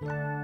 you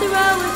throw it.